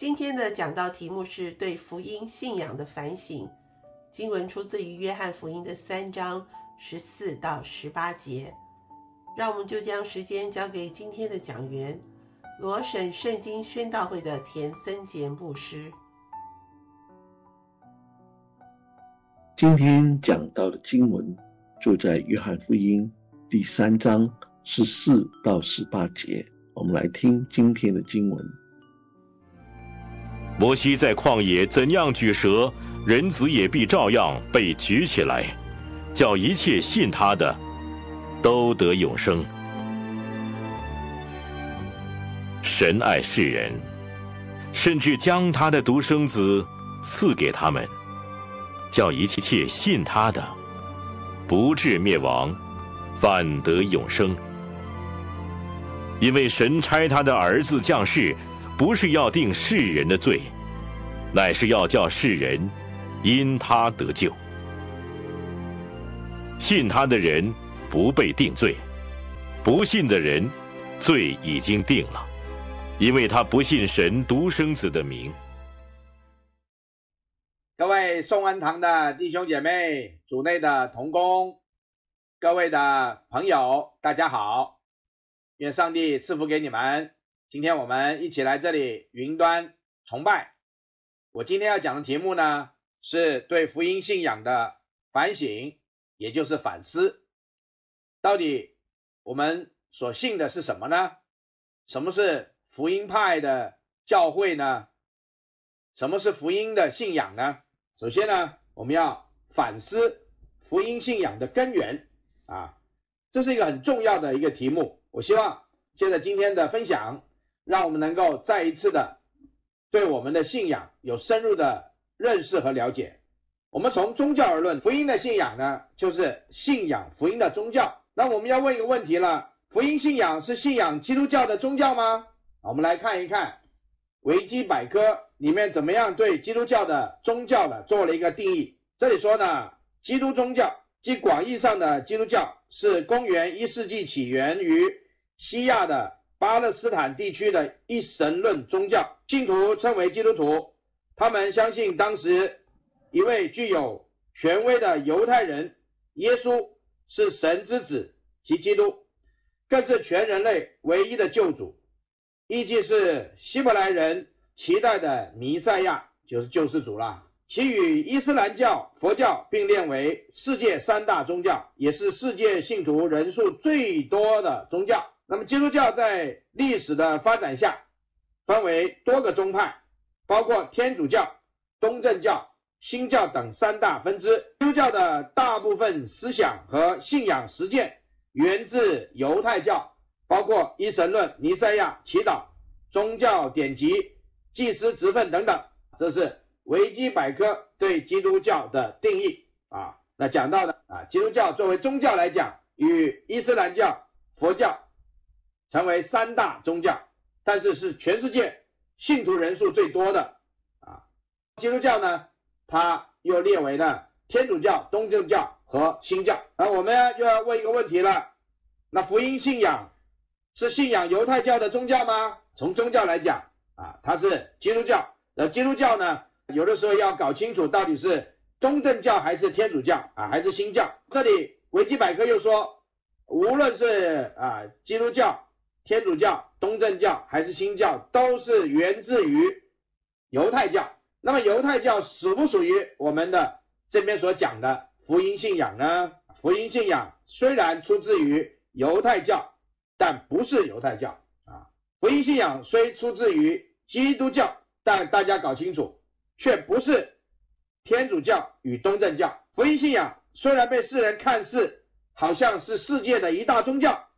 今天的讲道题目是对福音信仰的反省。经文出自于约翰福音的三章十四到十八节。让我们就将时间交给今天的讲员——罗省圣经宣道会的田森杰牧师。今天讲到的经文就在约翰福音第三章十四到十八节。我们来听今天的经文。摩西在旷野怎样举蛇，人子也必照样被举起来，叫一切信他的都得永生。神爱世人，甚至将他的独生子赐给他们，叫一切信他的不至灭亡，反得永生。因为神差他的儿子降世。不是要定世人的罪，乃是要叫世人因他得救。信他的人不被定罪，不信的人罪已经定了，因为他不信神独生子的名。各位宋恩堂的弟兄姐妹、主内的同工、各位的朋友，大家好，愿上帝赐福给你们。今天我们一起来这里云端崇拜。我今天要讲的题目呢，是对福音信仰的反省，也就是反思。到底我们所信的是什么呢？什么是福音派的教会呢？什么是福音的信仰呢？首先呢，我们要反思福音信仰的根源啊，这是一个很重要的一个题目。我希望借着今天的分享。让我们能够再一次的对我们的信仰有深入的认识和了解。我们从宗教而论，福音的信仰呢，就是信仰福音的宗教。那我们要问一个问题了：福音信仰是信仰基督教的宗教吗？我们来看一看维基百科里面怎么样对基督教的宗教呢做了一个定义。这里说呢，基督宗教即广义上的基督教，是公元一世纪起源于西亚的。巴勒斯坦地区的一神论宗教信徒称为基督徒，他们相信当时一位具有权威的犹太人耶稣是神之子及基督，更是全人类唯一的救主，亦即是希伯来人期待的弥赛亚，就是救世主啦。其与伊斯兰教、佛教并列为世界三大宗教，也是世界信徒人数最多的宗教。那么，基督教在历史的发展下，分为多个宗派，包括天主教、东正教、新教等三大分支。基督教的大部分思想和信仰实践源自犹太教，包括一神论、弥赛亚、祈祷、宗教典籍、祭司职分等等。这是维基百科对基督教的定义啊。那讲到的啊，基督教作为宗教来讲，与伊斯兰教、佛教。成为三大宗教，但是是全世界信徒人数最多的啊。基督教呢，它又列为了天主教、东正教和新教。那我们又要问一个问题了：那福音信仰是信仰犹太教的宗教吗？从宗教来讲啊，它是基督教。那基督教呢，有的时候要搞清楚到底是东正教还是天主教啊，还是新教。这里维基百科又说，无论是啊基督教。天主教、东正教还是新教，都是源自于犹太教。那么犹太教属不属于我们的这边所讲的福音信仰呢？福音信仰虽然出自于犹太教，但不是犹太教啊。福音信仰虽出自于基督教，但大家搞清楚，却不是天主教与东正教。福音信仰虽然被世人看似好像是世界的一大宗教。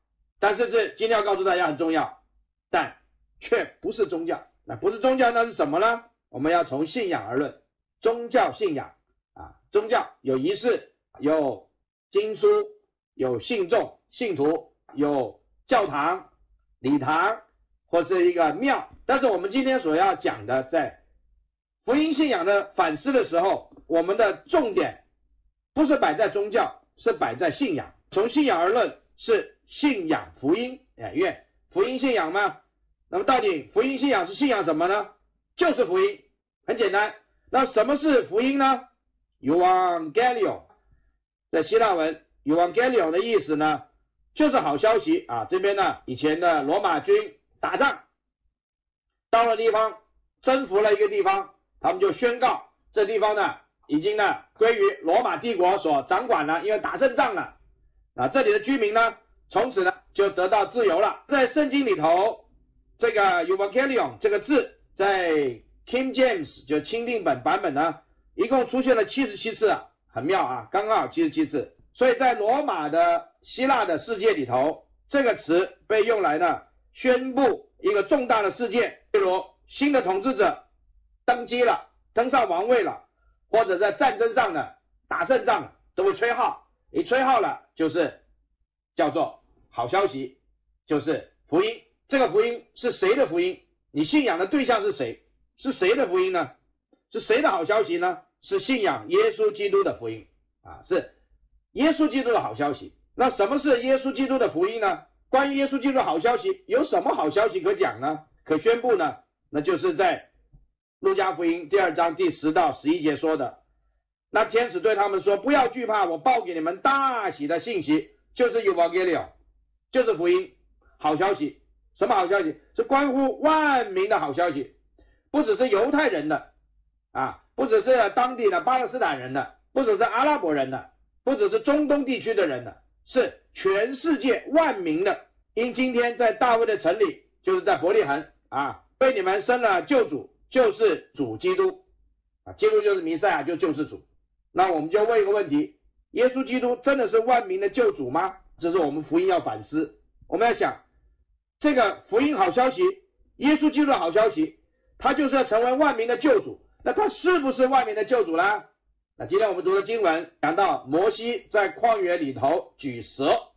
但是这今天要告诉大家很重要，但却不是宗教。那不是宗教，那是什么呢？我们要从信仰而论。宗教信仰啊，宗教有仪式，有经书，有信众、信徒，有教堂、礼堂或是一个庙。但是我们今天所要讲的，在福音信仰的反思的时候，我们的重点不是摆在宗教，是摆在信仰。从信仰而论是。信仰福音，哎，愿福音信仰吗？那么到底福音信仰是信仰什么呢？就是福音，很简单。那什么是福音呢？Evangelion，在希腊文，Evangelion 的意思呢，就是好消息啊。这边呢，以前的罗马军打仗，到了地方，征服了一个地方，他们就宣告这地方呢，已经呢归于罗马帝国所掌管了，因为打胜仗了。啊，这里的居民呢，从此呢就得到自由了。在圣经里头，这个 Evangelion 这个字在 King James 就钦定本版本呢，一共出现了七十七次，很妙啊，刚刚好七十七次。所以在罗马的希腊的世界里头，这个词被用来呢宣布一个重大的事件，例如新的统治者登基了，登上王位了，或者在战争上呢打胜仗，都会吹号。一吹号了，就是叫做好消息，就是福音。这个福音是谁的福音？你信仰的对象是谁？是谁的福音呢？是谁的好消息呢？是信仰耶稣基督的福音啊！是耶稣基督的好消息。那什么是耶稣基督的福音呢？关于耶稣基督的好消息，有什么好消息可讲呢？可宣布呢？那就是在路加福音第二章第十到十一节说的。那天使对他们说：“不要惧怕，我报给你们大喜的信息，就是 Evangelion，就是福音，好消息。什么好消息？是关乎万民的好消息，不只是犹太人的，啊，不只是当地的巴勒斯坦人的，不只是阿拉伯人的，不只是中东地区的人的，是全世界万民的。因今天在大卫的城里，就是在伯利恒啊，为你们生了救主，就是主基督，啊，基督就是弥赛亚，就救世主。”那我们就问一个问题：耶稣基督真的是万民的救主吗？这是我们福音要反思。我们要想，这个福音好消息，耶稣基督的好消息，他就是要成为万民的救主。那他是不是万民的救主呢？那今天我们读的经文讲到摩西在旷野里头举蛇，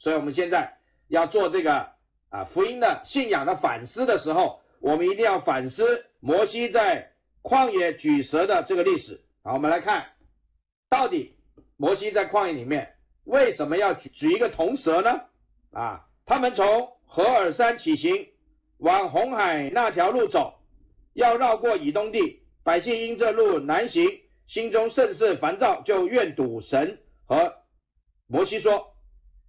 所以我们现在要做这个啊福音的信仰的反思的时候，我们一定要反思摩西在旷野举蛇的这个历史。好，我们来看。到底摩西在旷野里面为什么要举举一个铜蛇呢？啊，他们从何尔山起行，往红海那条路走，要绕过以东地。百姓因这路难行，心中甚是烦躁，就怨赌神和摩西说：“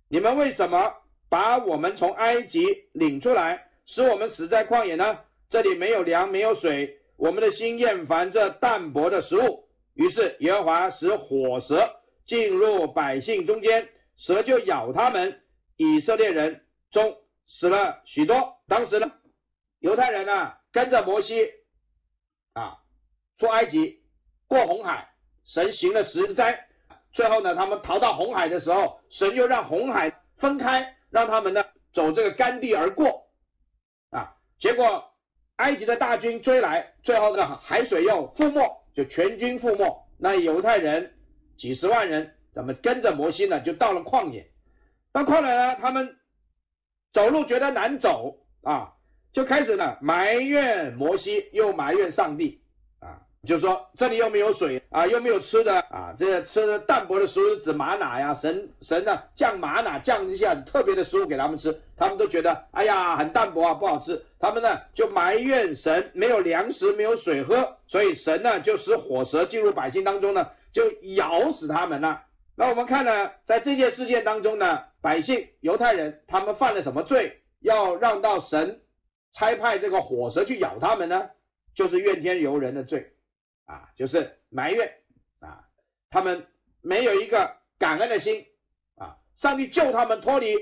你们为什么把我们从埃及领出来，使我们死在旷野呢？这里没有粮，没有水，我们的心厌烦这淡薄的食物。”于是耶和华使火蛇进入百姓中间，蛇就咬他们。以色列人中死了许多。当时呢，犹太人呢跟着摩西啊出埃及，过红海，神行了十灾。最后呢，他们逃到红海的时候，神又让红海分开，让他们呢走这个干地而过。啊，结果埃及的大军追来，最后呢海水又覆没。就全军覆没，那犹太人几十万人，咱们跟着摩西呢，就到了旷野。到旷野呢，他们走路觉得难走啊，就开始呢埋怨摩西，又埋怨上帝啊。就说这里又没有水啊，又没有吃的啊，这吃的淡薄的食物指玛瑙呀，神神呢降玛瑙降一下特别的食物给他们吃，他们都觉得哎呀很淡薄啊不好吃，他们呢就埋怨神没有粮食没有水喝，所以神呢就使火蛇进入百姓当中呢就咬死他们了。那我们看呢，在这件事件当中呢，百姓犹太人他们犯了什么罪，要让到神差派这个火蛇去咬他们呢？就是怨天尤人的罪。啊，就是埋怨啊，他们没有一个感恩的心啊。上帝救他们脱离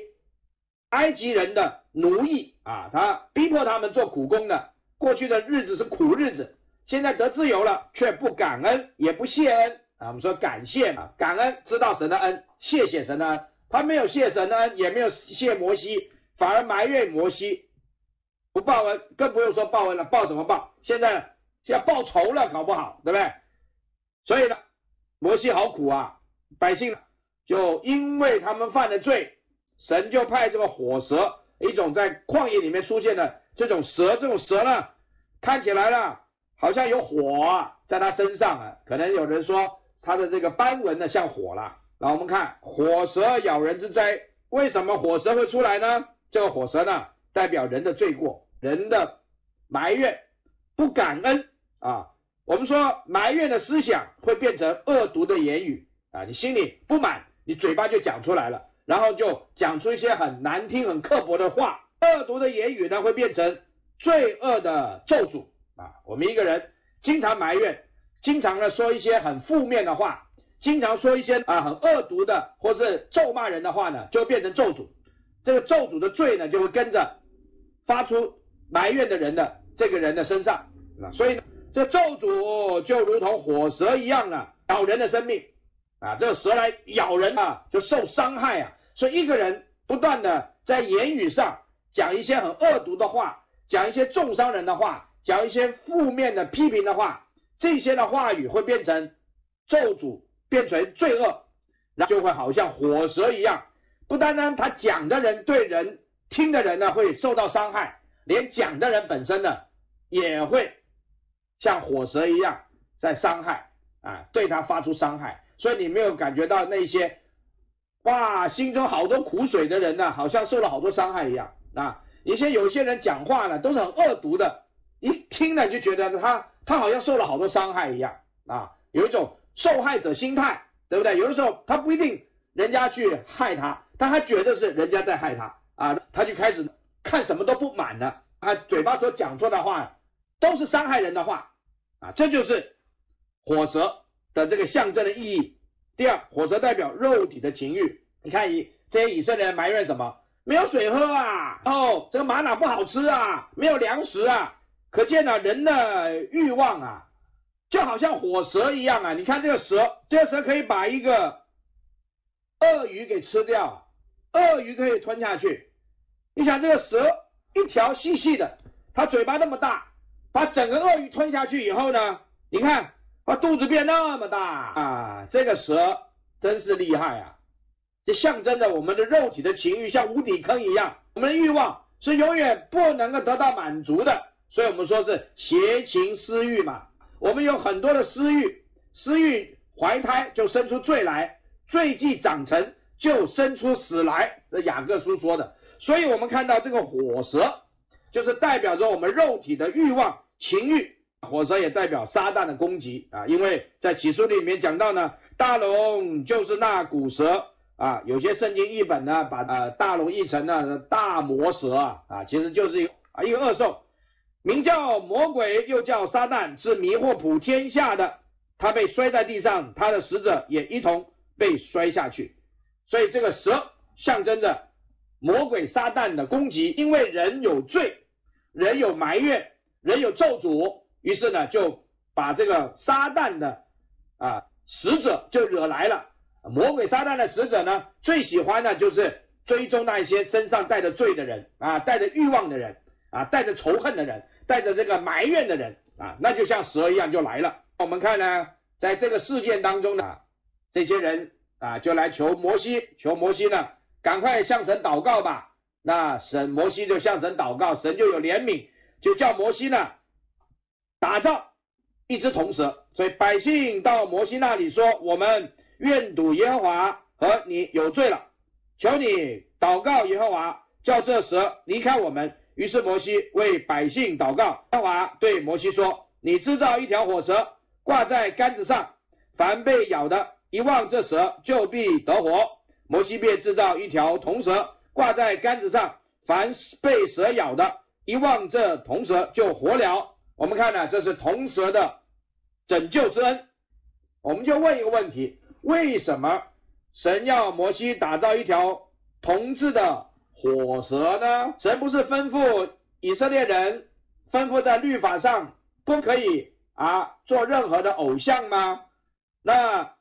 埃及人的奴役啊，他逼迫他们做苦工的，过去的日子是苦日子，现在得自由了，却不感恩也不谢恩啊。我们说感谢嘛，感恩知道神的恩，谢谢神的恩，他没有谢神的恩，也没有谢摩西，反而埋怨摩西不报恩，更不用说报恩了，报什么报？现在。要报仇了，搞不好，对不对？所以呢，摩西好苦啊，百姓就因为他们犯了罪，神就派这个火蛇，一种在旷野里面出现的这种蛇，这种蛇呢，看起来呢，好像有火在它身上啊，可能有人说它的这个斑纹呢像火了。那我们看火蛇咬人之灾，为什么火蛇会出来呢？这个火蛇呢，代表人的罪过，人的埋怨。不感恩啊。我们说埋怨的思想会变成恶毒的言语啊，你心里不满，你嘴巴就讲出来了，然后就讲出一些很难听、很刻薄的话。恶毒的言语呢，会变成罪恶的咒诅啊。我们一个人经常埋怨，经常呢说一些很负面的话，经常说一些啊很恶毒的或是咒骂人的话呢，就变成咒诅。这个咒诅的罪呢，就会跟着发出埋怨的人的这个人的身上啊。所以呢。这咒诅就如同火蛇一样呢咬人的生命啊！这个蛇来咬人啊，就受伤害啊。所以一个人不断的在言语上讲一些很恶毒的话，讲一些重伤人的话，讲一些负面的批评的话，这些的话语会变成咒诅，变成罪恶，然后就会好像火蛇一样，不单单他讲的人对人听的人呢会受到伤害，连讲的人本身呢也会。像火蛇一样在伤害啊，对他发出伤害，所以你没有感觉到那些哇心中好多苦水的人呢，好像受了好多伤害一样啊。一些有些人讲话呢都是很恶毒的，一听呢就觉得他他好像受了好多伤害一样啊，有一种受害者心态，对不对？有的时候他不一定人家去害他，但他觉得是人家在害他啊，他就开始看什么都不满了，他嘴巴所讲出的话。都是伤害人的话啊，这就是火蛇的这个象征的意义。第二，火蛇代表肉体的情欲。你看以这些以色列人埋怨什么？没有水喝啊，哦，这个玛瑙不好吃啊，没有粮食啊。可见呢，人的欲望啊，就好像火蛇一样啊。你看这个蛇，这个蛇可以把一个鳄鱼给吃掉，鳄鱼可以吞下去。你想这个蛇一条细细的，它嘴巴那么大。把整个鳄鱼吞下去以后呢？你看，把肚子变那么大啊！这个蛇真是厉害啊！这象征着我们的肉体的情欲像无底坑一样，我们的欲望是永远不能够得到满足的。所以我们说是邪情私欲嘛。我们有很多的私欲，私欲怀胎就生出罪来，罪既长成就生出死来。这雅各书说的。所以我们看到这个火蛇，就是代表着我们肉体的欲望。情欲，火蛇也代表撒旦的攻击啊，因为在启示里面讲到呢，大龙就是那古蛇啊，有些圣经译本呢把呃大龙译成呢大魔蛇啊啊，其实就是一啊一个恶兽，名叫魔鬼，又叫撒旦，是迷惑普天下的。他被摔在地上，他的使者也一同被摔下去。所以这个蛇象征着魔鬼撒旦的攻击，因为人有罪，人有埋怨。人有咒诅，于是呢就把这个撒旦的啊使者就惹来了。魔鬼撒旦的使者呢，最喜欢的就是追踪那一些身上带着罪的人啊，带着欲望的人啊，带着仇恨的人，带着这个埋怨的人啊，那就像蛇一样就来了。我们看呢，在这个事件当中呢，这些人啊就来求摩西，求摩西呢赶快向神祷告吧。那神摩西就向神祷告，神就有怜悯。就叫摩西呢打造一只铜蛇，所以百姓到摩西那里说：“我们愿赌耶和华和你有罪了，求你祷告耶和华，叫这蛇离开我们。”于是摩西为百姓祷告，耶和华对摩西说：“你制造一条火蛇，挂在杆子上，凡被咬的，一望这蛇就必得活。”摩西便制造一条铜蛇，挂在杆子上，凡被蛇咬的。一望这铜蛇就活了。我们看呢，这是铜蛇的拯救之恩。我们就问一个问题：为什么神要摩西打造一条铜制的火蛇呢？神不是吩咐以色列人，吩咐在律法上不可以啊做任何的偶像吗？那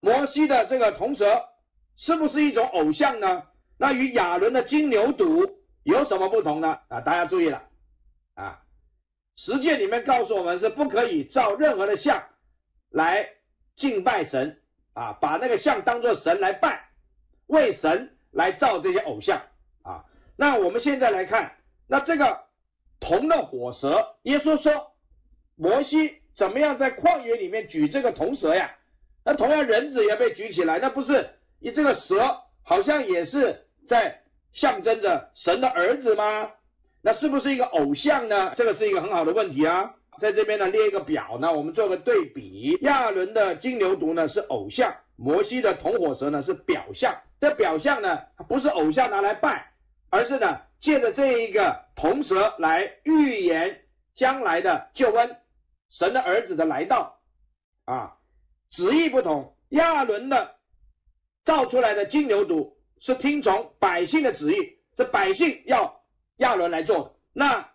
摩西的这个铜蛇是不是一种偶像呢？那与亚伦的金牛犊？有什么不同呢？啊，大家注意了，啊，实践里面告诉我们是不可以造任何的像来敬拜神啊，把那个像当做神来拜，为神来造这些偶像啊。那我们现在来看，那这个铜的火蛇，耶稣说，摩西怎么样在旷野里面举这个铜蛇呀？那同样人子也被举起来，那不是你这个蛇好像也是在。象征着神的儿子吗？那是不是一个偶像呢？这个是一个很好的问题啊。在这边呢列一个表呢，我们做个对比。亚伦的金牛犊呢是偶像，摩西的铜火蛇呢是表象。这表象呢不是偶像拿来拜，而是呢借着这一个铜蛇来预言将来的救恩，神的儿子的来到啊，旨意不同。亚伦的造出来的金牛犊是听从百姓的旨意，这百姓要亚伦来做。那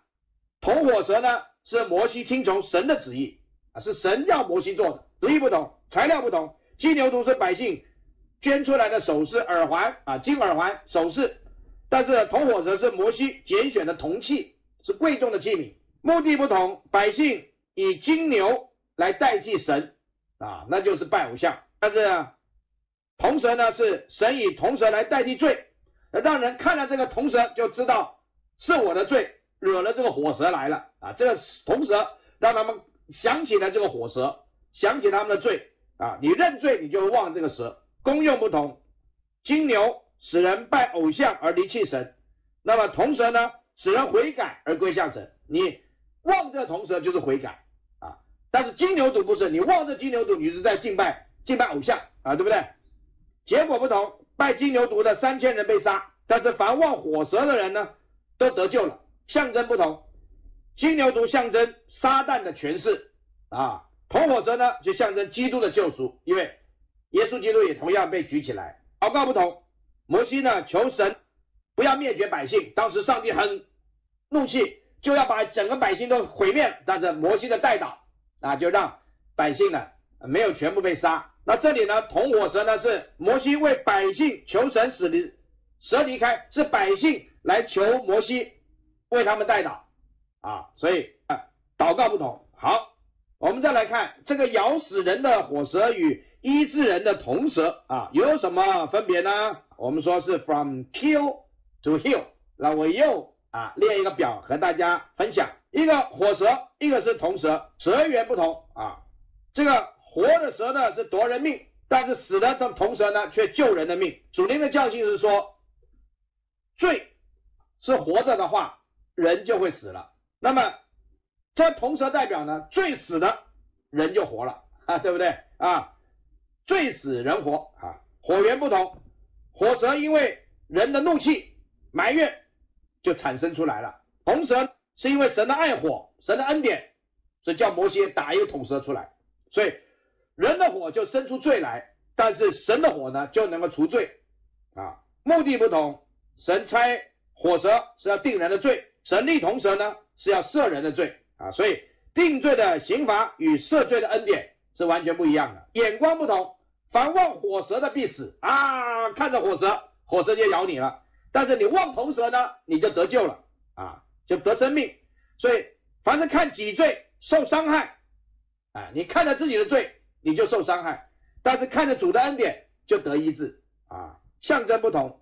铜火蛇呢？是摩西听从神的旨意啊，是神要摩西做的，旨意不同，材料不同。金牛犊是百姓捐出来的首饰耳环啊，金耳环首饰，但是铜火蛇是摩西拣选的铜器，是贵重的器皿。目的不同，百姓以金牛来代替神啊，那就是拜偶像。但是铜蛇呢，是神以铜蛇来代替罪，让人看了这个铜蛇就知道是我的罪。惹了这个火蛇来了啊！这个铜蛇让他们想起了这个火蛇，想起他们的罪啊！你认罪，你就忘这个蛇。功用不同，金牛使人拜偶像而离弃神，那么铜蛇呢，使人悔改而归向神。你望这铜蛇就是悔改啊！但是金牛犊不是，你望这金牛犊，你是在敬拜敬拜偶像啊，对不对？结果不同，拜金牛犊的三千人被杀，但是凡望火蛇的人呢，都得救了。象征不同，金牛犊象征撒旦的权势啊，铜火蛇呢就象征基督的救赎，因为耶稣基督也同样被举起来。祷告不同，摩西呢求神不要灭绝百姓，当时上帝很怒气，就要把整个百姓都毁灭，但是摩西的代祷啊，就让百姓呢没有全部被杀。那这里呢，铜火蛇呢是摩西为百姓求神使离蛇离开，是百姓来求摩西。为他们代祷啊，所以啊，祷告不同。好，我们再来看这个咬死人的火蛇与医治人的铜蛇啊，有什么分别呢？我们说是 from kill to heal。那我又啊列一个表和大家分享，一个火蛇，一个是铜蛇，蛇源不同啊。这个活的蛇呢是夺人命，但是死的这铜蛇呢却救人的命。主灵的教训是说，罪是活着的话。人就会死了，那么这铜蛇代表呢，最死的人就活了啊，对不对啊？最死人活啊，火源不同，火蛇因为人的怒气埋怨就产生出来了，铜蛇是因为神的爱火，神的恩典，所以叫摩西打一个铜蛇出来，所以人的火就生出罪来，但是神的火呢就能够除罪啊，目的不同，神差火蛇是要定人的罪。神力铜蛇呢是要赦人的罪啊，所以定罪的刑罚与赦罪的恩典是完全不一样的，眼光不同。凡望火蛇的必死啊，看着火蛇，火蛇就咬你了；但是你望铜蛇呢，你就得救了啊，就得生命。所以凡是看己罪受伤害，啊，你看着自己的罪你就受伤害，但是看着主的恩典就得医治啊，象征不同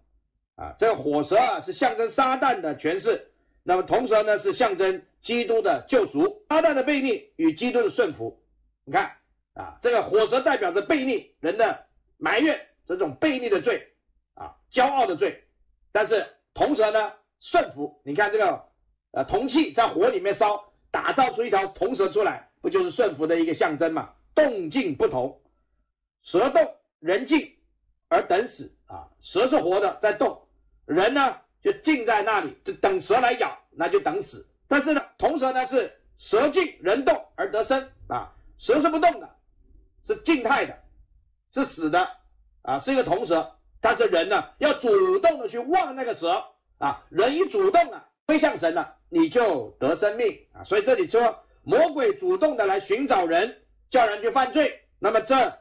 啊。这个火蛇啊是象征撒旦的权势。那么铜蛇呢是象征基督的救赎，撒旦的悖逆与基督的顺服。你看啊，这个火蛇代表着悖逆人的埋怨，这种悖逆的罪啊，骄傲的罪。但是铜蛇呢顺服，你看这个呃铜器在火里面烧，打造出一条铜蛇出来，不就是顺服的一个象征嘛？动静不同，蛇动人静而等死啊，蛇是活的在动，人呢？就静在那里，就等蛇来咬，那就等死。但是呢，铜蛇呢是蛇静人动而得生啊，蛇是不动的，是静态的，是死的啊，是一个铜蛇。但是人呢要主动的去望那个蛇啊，人一主动啊，飞向神了，你就得生命啊。所以这里说魔鬼主动的来寻找人，叫人去犯罪。那么这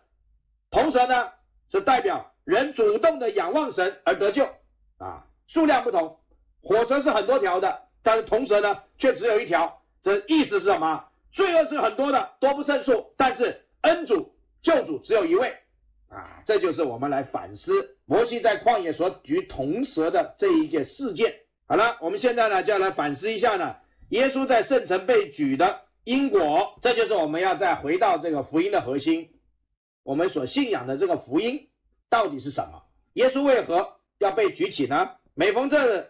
铜蛇呢是代表人主动的仰望神而得救啊。数量不同，火蛇是很多条的，但是铜蛇呢却只有一条。这意思是什么？罪恶是很多的，多不胜数，但是恩主救主只有一位啊！这就是我们来反思摩西在旷野所举铜蛇的这一个事件。好了，我们现在呢就要来反思一下呢，耶稣在圣城被举的因果。这就是我们要再回到这个福音的核心，我们所信仰的这个福音到底是什么？耶稣为何要被举起呢？每逢这日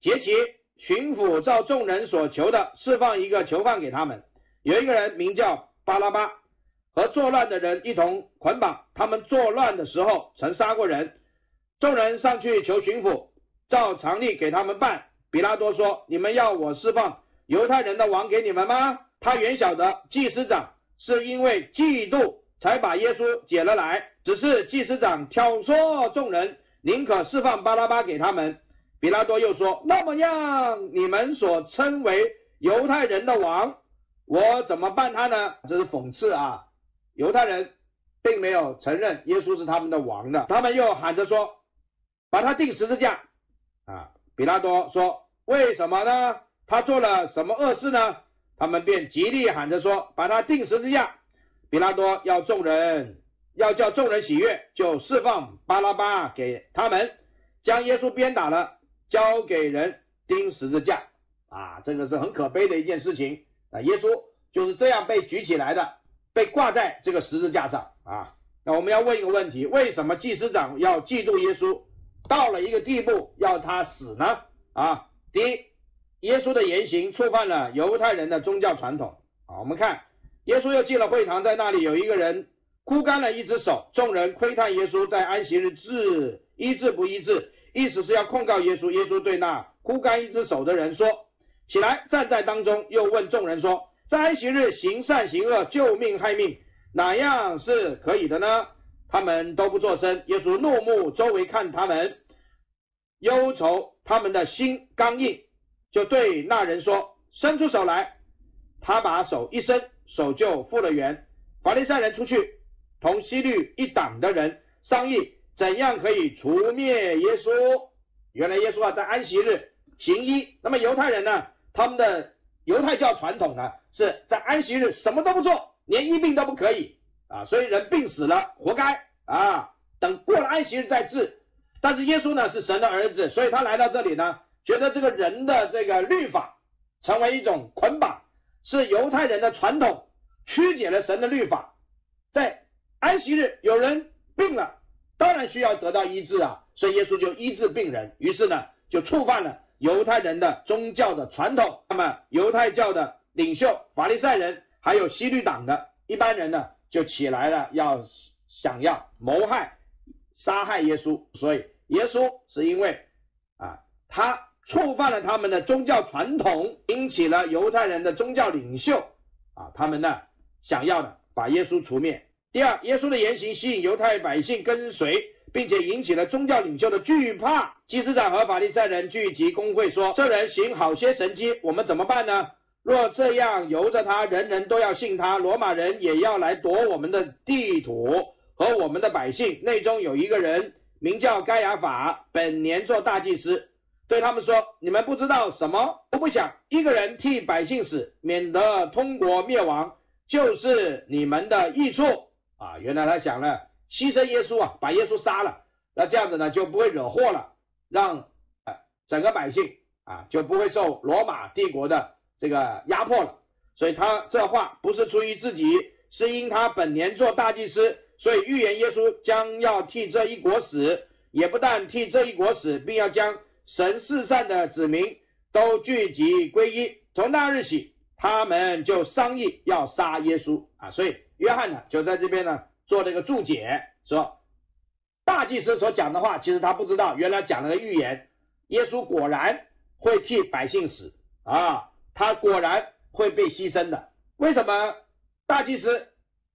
节期，巡抚照众人所求的释放一个囚犯给他们。有一个人名叫巴拉巴，和作乱的人一同捆绑。他们作乱的时候曾杀过人。众人上去求巡抚，照常例给他们办。比拉多说：“你们要我释放犹太人的王给你们吗？”他原晓得祭司长是因为嫉妒才把耶稣解了来，只是祭司长挑唆众人，宁可释放巴拉巴给他们。比拉多又说：“那么样，你们所称为犹太人的王，我怎么办他呢？”这是讽刺啊！犹太人并没有承认耶稣是他们的王的，他们又喊着说：“把他钉十字架！”啊，比拉多说：“为什么呢？他做了什么恶事呢？”他们便极力喊着说：“把他钉十字架！”比拉多要众人要叫众人喜悦，就释放巴拉巴给他们，将耶稣鞭打了。交给人钉十字架啊，这个是很可悲的一件事情啊！耶稣就是这样被举起来的，被挂在这个十字架上啊。那我们要问一个问题：为什么祭司长要嫉妒耶稣，到了一个地步要他死呢？啊，第一，耶稣的言行触犯了犹太人的宗教传统啊。我们看，耶稣又进了会堂，在那里有一个人枯干了一只手，众人窥探耶稣在安息日治医治不医治。意思是要控告耶稣。耶稣对那枯干一只手的人说：“起来，站在当中。”又问众人说：“在安息日行善行恶、救命害命，哪样是可以的呢？”他们都不作声。耶稣怒目周围看他们，忧愁他们的心刚硬，就对那人说：“伸出手来。”他把手一伸，手就复了原。法利赛人出去，同西律一党的人商议。怎样可以除灭耶稣？原来耶稣啊，在安息日行医。那么犹太人呢？他们的犹太教传统呢，是在安息日什么都不做，连医病都不可以啊。所以人病死了，活该啊！等过了安息日再治。但是耶稣呢，是神的儿子，所以他来到这里呢，觉得这个人的这个律法成为一种捆绑，是犹太人的传统，曲解了神的律法。在安息日有人病了。当然需要得到医治啊，所以耶稣就医治病人。于是呢，就触犯了犹太人的宗教的传统。那么犹太教的领袖法利赛人，还有西律党的一般人呢，就起来了，要想要谋害、杀害耶稣。所以耶稣是因为啊，他触犯了他们的宗教传统，引起了犹太人的宗教领袖啊，他们呢想要的把耶稣除灭。第二，耶稣的言行吸引犹太百姓跟随，并且引起了宗教领袖的惧怕。祭司长和法利赛人聚集公会，说：“这人行好些神迹，我们怎么办呢？若这样由着他，人人都要信他，罗马人也要来夺我们的地土和我们的百姓。”内中有一个人名叫该亚法，本年做大祭司，对他们说：“你们不知道什么？我不想一个人替百姓死，免得通国灭亡，就是你们的益处。”啊，原来他想了牺牲耶稣啊，把耶稣杀了，那这样子呢就不会惹祸了，让整个百姓啊就不会受罗马帝国的这个压迫了。所以他这话不是出于自己，是因他本年做大祭司，所以预言耶稣将要替这一国死，也不但替这一国死，并要将神世上的子民都聚集归一。从那日起，他们就商议要杀耶稣啊，所以。约翰呢，就在这边呢做了一个注解，说大祭司所讲的话，其实他不知道，原来讲了个预言，耶稣果然会替百姓死啊，他果然会被牺牲的。为什么大祭司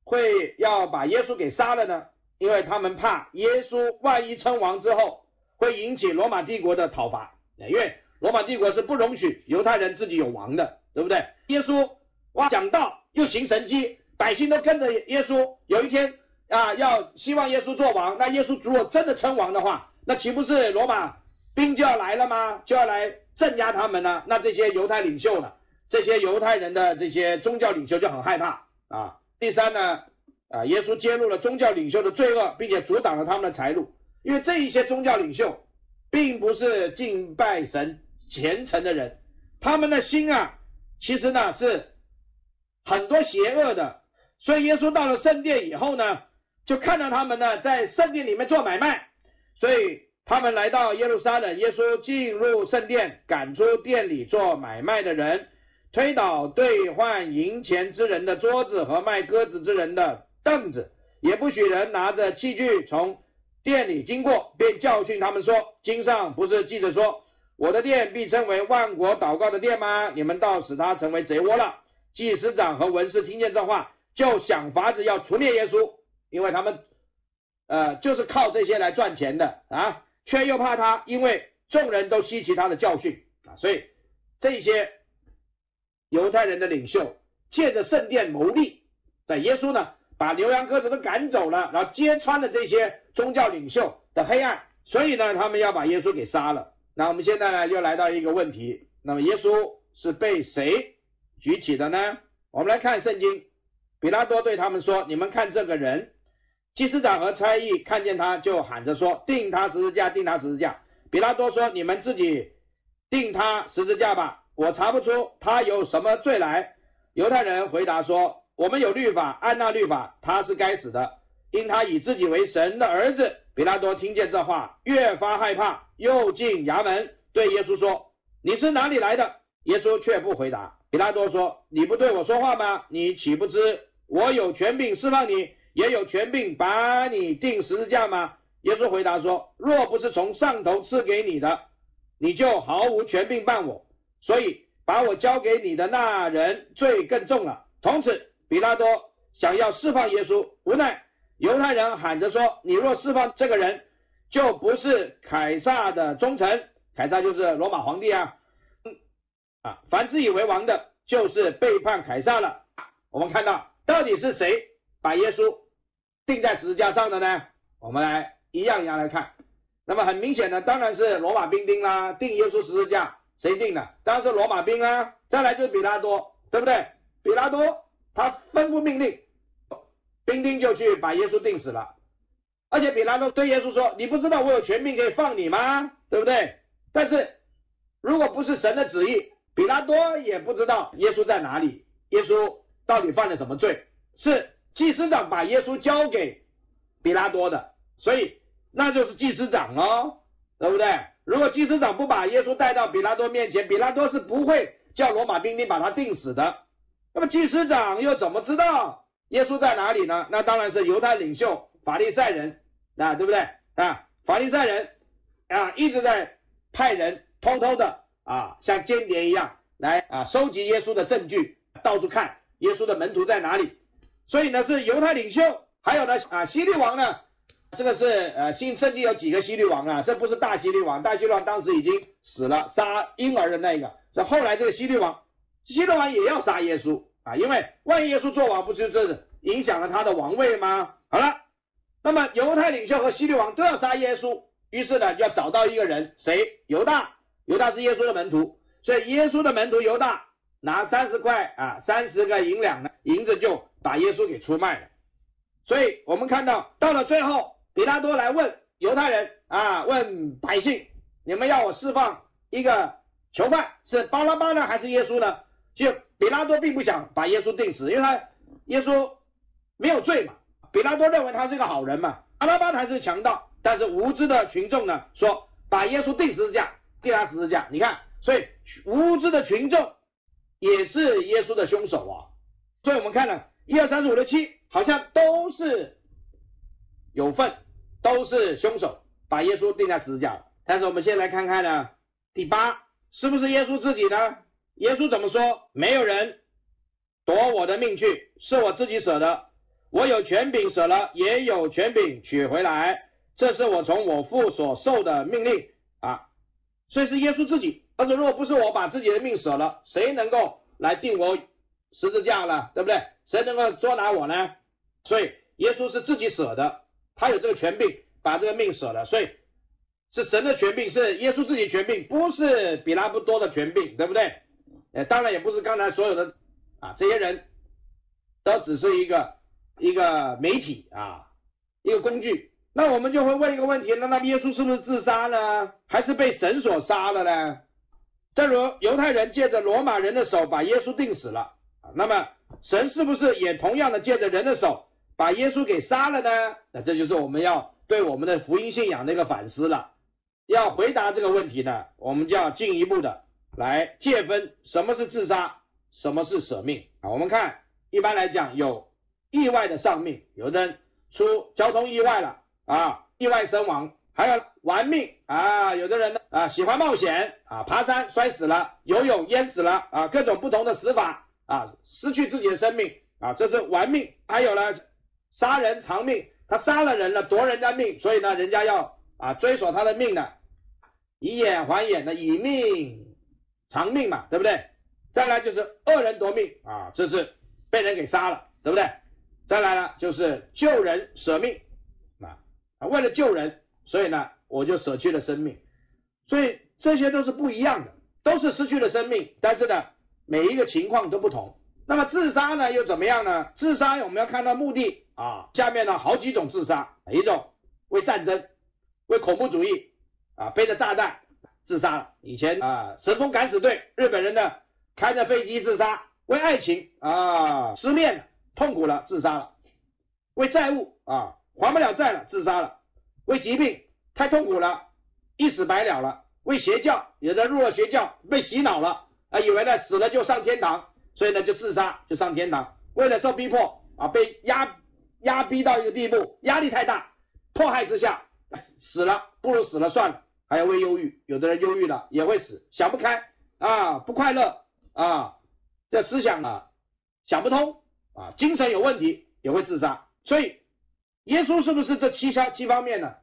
会要把耶稣给杀了呢？因为他们怕耶稣万一称王之后，会引起罗马帝国的讨伐，因为罗马帝国是不容许犹太人自己有王的，对不对？耶稣哇讲道又行神迹。百姓都跟着耶稣，有一天啊，要希望耶稣做王。那耶稣如果真的称王的话，那岂不是罗马兵就要来了吗？就要来镇压他们呢？那这些犹太领袖呢？这些犹太人的这些宗教领袖就很害怕啊。第三呢，啊，耶稣揭露了宗教领袖的罪恶，并且阻挡了他们的财路，因为这一些宗教领袖并不是敬拜神虔诚的人，他们的心啊，其实呢是很多邪恶的。所以耶稣到了圣殿以后呢，就看到他们呢在圣殿里面做买卖，所以他们来到耶路撒冷，耶稣进入圣殿，赶出店里做买卖的人，推倒兑换银钱之人的桌子和卖鸽子之人的凳子，也不许人拿着器具从店里经过，便教训他们说：“经上不是记着说，我的殿必称为万国祷告的殿吗？你们倒使他成为贼窝了。”祭司长和文士听见这话，就想法子要除灭耶稣，因为他们。呃，就是靠这些来赚钱的啊，却又怕他，因为众人都吸取他的教训啊，所以这些犹太人的领袖借着圣殿谋利，在耶稣呢把牛羊鸽子都赶走了，然后揭穿了这些宗教领袖的黑暗，所以呢，他们要把耶稣给杀了。那我们现在呢，又来到一个问题，那么耶稣是被谁举起的呢？我们来看圣经，比拉多对他们说：“你们看这个人。”祭司长和差役看见他，就喊着说：“定他十字架，定他十字架。”比拉多说：“你们自己定他十字架吧，我查不出他有什么罪来。”犹太人回答说：“我们有律法，按那律法，他是该死的，因他以自己为神的儿子。”比拉多听见这话，越发害怕，又进衙门对耶稣说：“你是哪里来的？”耶稣却不回答。比拉多说：“你不对我说话吗？你岂不知我有权柄释放你？”也有权柄把你钉十字架吗？耶稣回答说：“若不是从上头赐给你的，你就毫无权柄办我。所以把我交给你的那人罪更重了。”从此，比拉多想要释放耶稣，无奈犹太人喊着说：“你若释放这个人，就不是凯撒的忠臣。凯撒就是罗马皇帝啊！啊，凡自以为王的，就是背叛凯撒了。”我们看到到底是谁把耶稣？钉在十字架上的呢？我们来一样一样来看。那么很明显的，当然是罗马兵丁啦。钉耶稣十字架，谁定的？当然是罗马兵啊。再来就是比拉多，对不对？比拉多他吩咐命令，兵丁就去把耶稣钉死了。而且比拉多对耶稣说：“你不知道我有权柄可以放你吗？对不对？”但是如果不是神的旨意，比拉多也不知道耶稣在哪里，耶稣到底犯了什么罪？是。祭司长把耶稣交给比拉多的，所以那就是祭司长哦，对不对？如果祭司长不把耶稣带到比拉多面前，比拉多是不会叫罗马兵丁把他钉死的。那么祭司长又怎么知道耶稣在哪里呢？那当然是犹太领袖法利赛人啊，对不对啊？法利赛人啊一直在派人偷偷的啊，像间谍一样来啊收集耶稣的证据，到处看耶稣的门徒在哪里。所以呢，是犹太领袖，还有呢啊，希律王呢，这个是呃新圣经有几个希律王啊？这不是大希律王，大希律王当时已经死了，杀婴儿的那个。这后来这个希律王，希律王也要杀耶稣啊，因为万一耶稣做王，不就是影响了他的王位吗？好了，那么犹太领袖和希律王都要杀耶稣，于是呢，就要找到一个人，谁？犹大，犹大是耶稣的门徒，所以耶稣的门徒犹大拿三十块啊，三十个银两呢，银子就。把耶稣给出卖了，所以我们看到到了最后，比拉多来问犹太人啊，问百姓，你们要我释放一个囚犯，是巴拉巴呢，还是耶稣呢？就比拉多并不想把耶稣定死，因为他耶稣没有罪嘛。比拉多认为他是个好人嘛，巴拉巴才是强盗。但是无知的群众呢，说把耶稣钉十字架，钉他十字架。你看，所以无知的群众也是耶稣的凶手啊。所以我们看了。一二三四五六七，好像都是有份，都是凶手把耶稣钉在十字架。但是我们先来看看呢，第八是不是耶稣自己呢？耶稣怎么说？没有人夺我的命去，是我自己舍的。我有权柄舍了，也有权柄取回来。这是我从我父所受的命令啊。所以是耶稣自己。他说，如果不是我把自己的命舍了，谁能够来定我十字架呢？对不对？谁能够捉拿我呢？所以耶稣是自己舍的，他有这个权柄，把这个命舍了。所以是神的权柄，是耶稣自己权柄，不是比拉不多的权柄，对不对？呃，当然也不是刚才所有的啊，这些人都只是一个一个媒体啊，一个工具。那我们就会问一个问题：那那耶稣是不是自杀呢？还是被神所杀了呢？正如犹太人借着罗马人的手把耶稣钉死了，那么。神是不是也同样的借着人的手把耶稣给杀了呢？那这就是我们要对我们的福音信仰的一个反思了。要回答这个问题呢，我们就要进一步的来界分什么是自杀，什么是舍命啊。我们看，一般来讲有意外的丧命，有的人出交通意外了啊，意外身亡，还有玩命啊，有的人呢啊喜欢冒险啊，爬山摔死了，游泳淹死了啊，各种不同的死法啊，失去自己的生命啊，这是玩命。还有呢，杀人偿命，他杀了人了，夺人家命，所以呢，人家要啊追索他的命呢。以眼还眼的，以命偿命嘛，对不对？再来就是恶人夺命啊，这是被人给杀了，对不对？再来呢就是救人舍命啊，为了救人，所以呢我就舍去了生命，所以这些都是不一样的，都是失去了生命，但是呢每一个情况都不同。那么自杀呢又怎么样呢？自杀我们要看到目的啊，下面呢好几种自杀，一种为战争，为恐怖主义。啊，背着炸弹自杀了。以前啊，神风敢死队日本人呢，开着飞机自杀，为爱情啊失恋了，痛苦了自杀了，为债务啊还不了债了自杀了，为疾病太痛苦了，一死百了了，为邪教有的入了邪教被洗脑了啊，以为呢死了就上天堂，所以呢就自杀就上天堂。为了受逼迫啊，被压压逼到一个地步，压力太大，迫害之下死了，不如死了算了。还有为忧郁，有的人忧郁了也会死，想不开啊，不快乐啊，这思想啊想不通啊，精神有问题也会自杀。所以，耶稣是不是这七项七方面呢？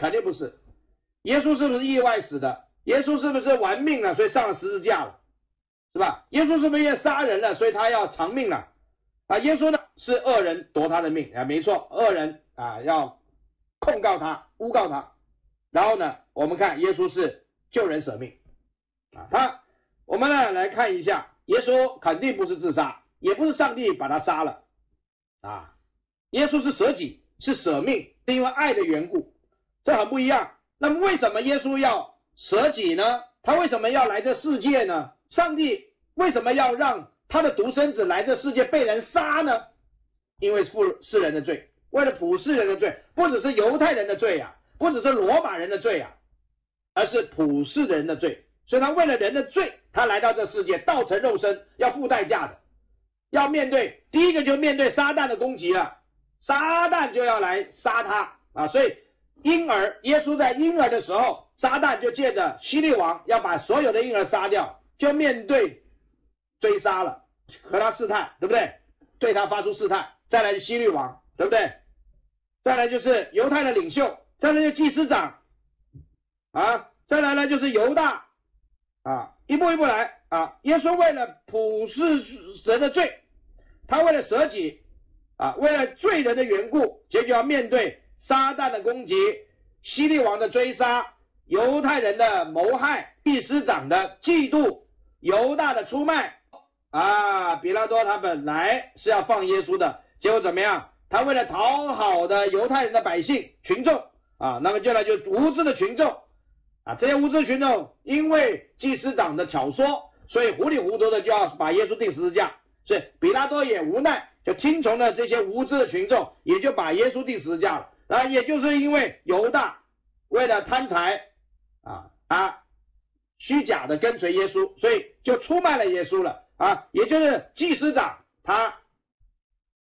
肯定不是。耶稣是不是意外死的？耶稣是不是玩命了，所以上了十字架了，是吧？耶稣是不是要杀人了，所以他要偿命了？啊，耶稣呢是恶人夺他的命啊，没错，恶人啊要控告他，诬告他。然后呢，我们看耶稣是救人舍命，啊，他，我们呢来看一下，耶稣肯定不是自杀，也不是上帝把他杀了，啊，耶稣是舍己，是舍命，是因为爱的缘故，这很不一样。那么为什么耶稣要舍己呢？他为什么要来这世界呢？上帝为什么要让他的独生子来这世界被人杀呢？因为负世人的罪，为了普世人的罪，不只是犹太人的罪呀。不只是罗马人的罪啊，而是普世人的罪。所以他为了人的罪，他来到这世界，道成肉身，要付代价的，要面对第一个就面对撒旦的攻击了，撒旦就要来杀他啊。所以婴儿耶稣在婴儿的时候，撒旦就借着希律王要把所有的婴儿杀掉，就面对追杀了，和他试探，对不对？对他发出试探。再来就希律王，对不对？再来就是犹太的领袖。再来就祭司长，啊，再来呢就是犹大，啊，一步一步来啊。耶稣为了普世人的罪，他为了舍己，啊，为了罪人的缘故，结局要面对撒旦的攻击、希律王的追杀、犹太人的谋害、祭司长的嫉妒、犹大的出卖，啊，比拉多他本来是要放耶稣的，结果怎么样？他为了讨好的犹太人的百姓群众。啊，那么接下来就无知的群众，啊，这些无知群众因为祭司长的挑唆，所以糊里糊涂的就要把耶稣钉十字架，所以比拉多也无奈，就听从了这些无知的群众，也就把耶稣钉十字架了。啊，也就是因为犹大为了贪财，啊啊，虚假的跟随耶稣，所以就出卖了耶稣了。啊，也就是祭司长他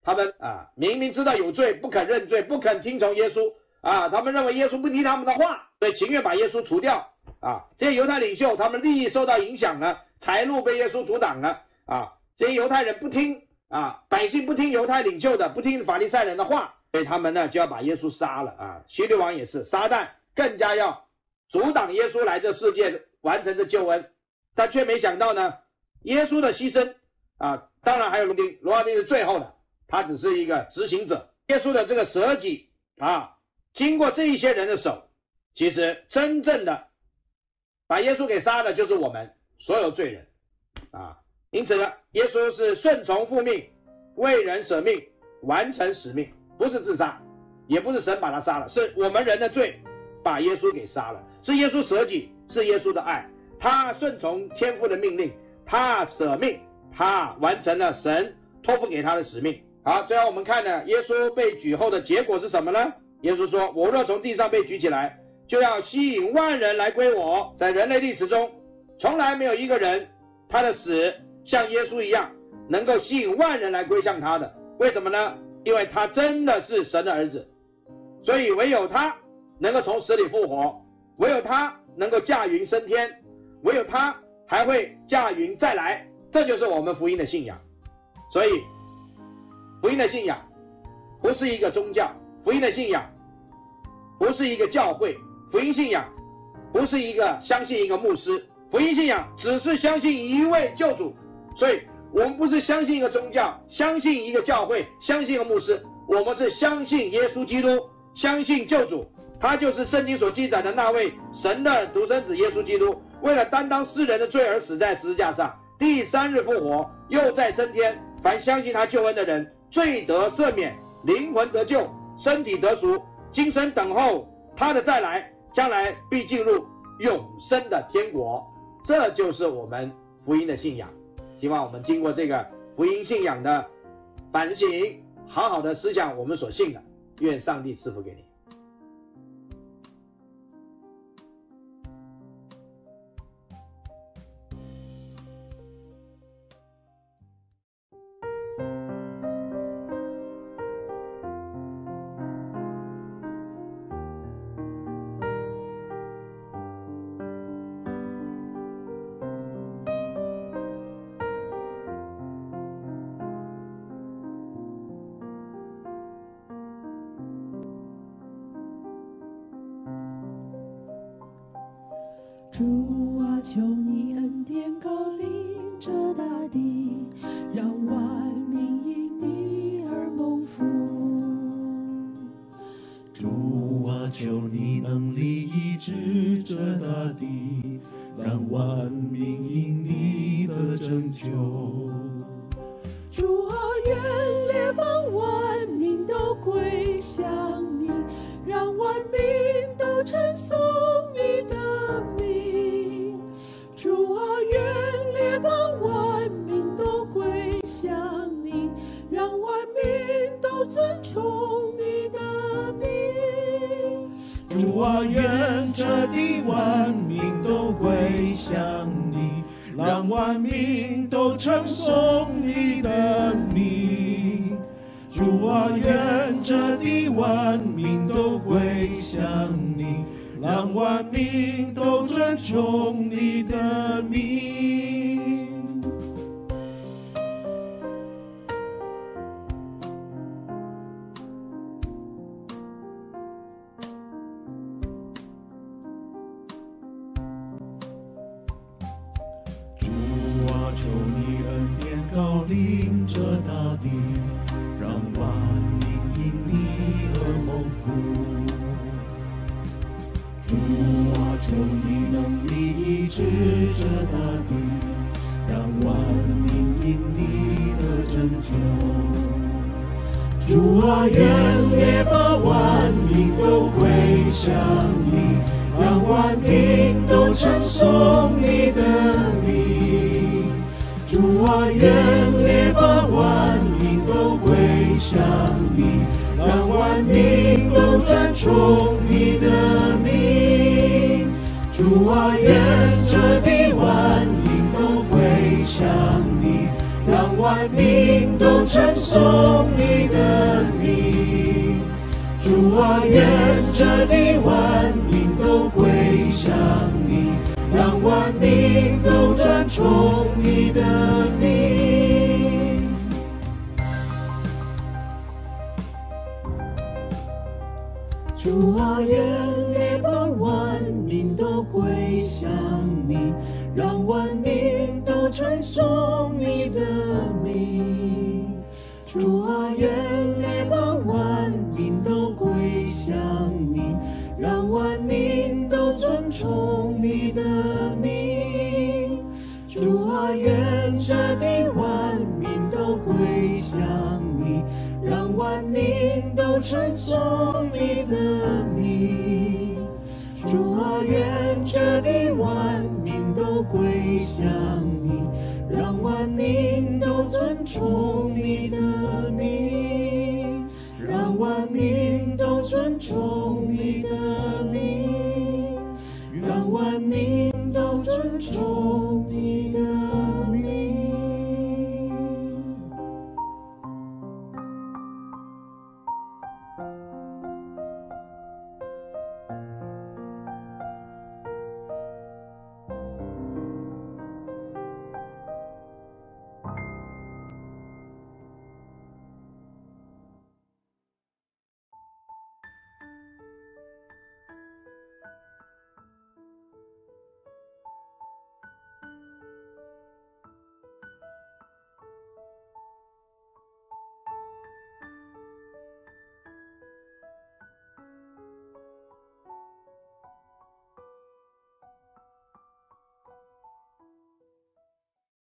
他们啊，明明知道有罪，不肯认罪，不肯听从耶稣。啊，他们认为耶稣不听他们的话，所以情愿把耶稣除掉。啊，这些犹太领袖，他们利益受到影响了，财路被耶稣阻挡了。啊，这些犹太人不听啊，百姓不听犹太领袖的，不听法利赛人的话，所以他们呢就要把耶稣杀了。啊，希律王也是，撒旦更加要阻挡耶稣来这世界完成这救恩，但却没想到呢，耶稣的牺牲啊，当然还有罗宾，罗宾是最后的，他只是一个执行者。耶稣的这个舍己啊。经过这一些人的手，其实真正的把耶稣给杀的，就是我们所有罪人啊。因此呢，耶稣是顺从父命，为人舍命，完成使命，不是自杀，也不是神把他杀了，是我们人的罪把耶稣给杀了。是耶稣舍己，是耶稣的爱，他顺从天父的命令，他舍命，他完成了神托付给他的使命。好，最后我们看呢，耶稣被举后的结果是什么呢？耶稣说：“我若从地上被举起来，就要吸引万人来归我。在人类历史中，从来没有一个人他的死像耶稣一样，能够吸引万人来归向他的。为什么呢？因为他真的是神的儿子，所以唯有他能够从死里复活，唯有他能够驾云升天，唯有他还会驾云再来。这就是我们福音的信仰。所以，福音的信仰不是一个宗教，福音的信仰不是一个教会，福音信仰不是一个相信一个牧师，福音信仰只是相信一位救主。所以。我们不是相信一个宗教，相信一个教会，相信一个牧师，我们是相信耶稣基督，相信救主，他就是圣经所记载的那位神的独生子耶稣基督，为了担当世人的罪而死在十字架上，第三日复活，又再升天。凡相信他救恩的人，罪得赦免，灵魂得救，身体得赎，今生等候他的再来，将来必进入永生的天国。这就是我们福音的信仰。希望我们经过这个福音信仰的反省，好好的思想我们所信的，愿上帝赐福给你。大地，让万民因你的拯救。主啊，愿列邦万民都归向你，让万民都称颂你的名。主啊，愿列邦万民都归向你，让万民都尊崇。主啊，愿这地万民都归向你，让万民都称颂你的名。主啊，愿这地万民都归向你，让万民都尊崇你的名。地，让万民因你而蒙福。主啊，求你能医治这大地，让万民因你的拯救。主啊，愿列邦万民都归向你，让万民都称颂你的名。主啊，愿向你，让万民都尊崇你的名。主啊，愿这地万民都归向你，让万民都称颂你的名。主啊，愿这地万民都归向你，让万民都尊崇你的名。主啊，愿列邦万民都归向你，让万民都称颂你的名。主啊，愿列邦万民都归向你，让万民都尊崇你的名。主啊，愿这地万民都归向你，万民都称颂你的名。主啊，愿这地万民都归向你，让万民都尊崇你的名，让万民都尊崇你的名，让万民都尊崇。